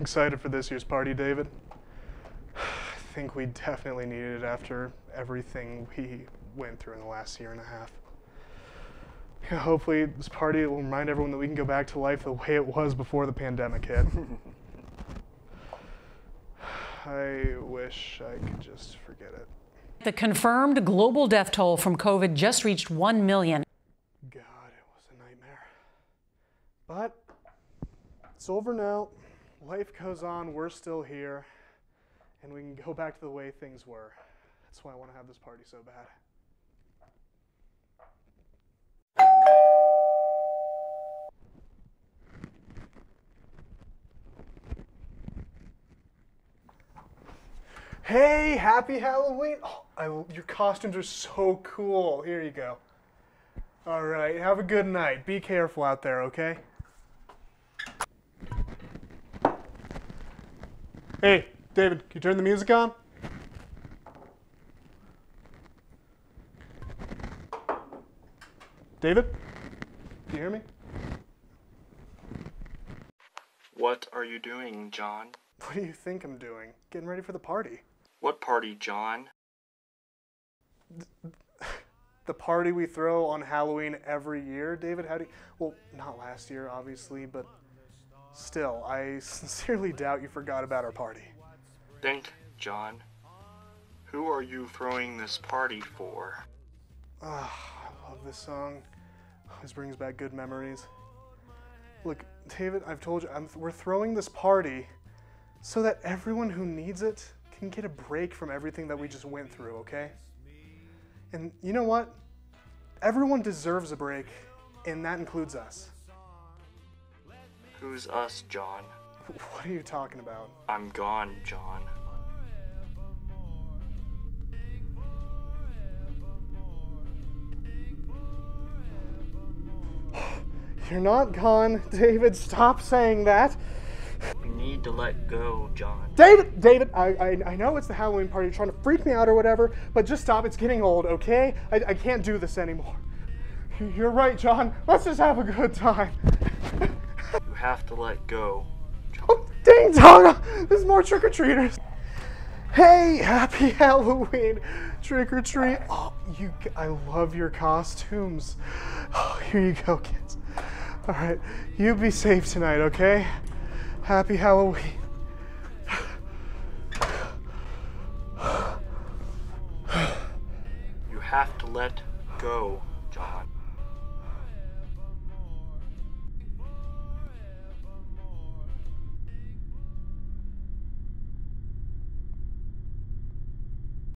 Excited for this year's party, David? I think we definitely needed it after everything we went through in the last year and a half. Yeah, hopefully, this party will remind everyone that we can go back to life the way it was before the pandemic hit. I wish I could just forget it. The confirmed global death toll from COVID just reached 1 million. God, it was a nightmare. But it's over now. Life goes on. We're still here. And we can go back to the way things were. That's why I want to have this party so bad. Hey, happy Halloween! Oh, I, your costumes are so cool. Here you go. All right, have a good night. Be careful out there, okay? Hey, David, can you turn the music on? David? Can you hear me? What are you doing, John? What do you think I'm doing? Getting ready for the party. What party, John? The party we throw on Halloween every year, David. How do you, well, not last year, obviously, but still, I sincerely doubt you forgot about our party. Think, John. Who are you throwing this party for? Ah, I love this song. This brings back good memories. Look, David, I've told you, I'm, we're throwing this party so that everyone who needs it can get a break from everything that we just went through, okay? And you know what? Everyone deserves a break, and that includes us. Who's us, John? What are you talking about? I'm gone, John. You're not gone, David. Stop saying that. We need to let go, John. David, David, I, I, I know it's the Halloween party. You're trying to freak me out or whatever, but just stop. It's getting old, okay? I, I can't do this anymore. You're right, John. Let's just have a good time. You have to let go. Oh, dang dong! There's more trick or treaters. Hey, happy Halloween! Trick or treat. Oh, you! I love your costumes. Oh, here you go, kids. All right, you be safe tonight, okay? Happy Halloween. You have to let go, John.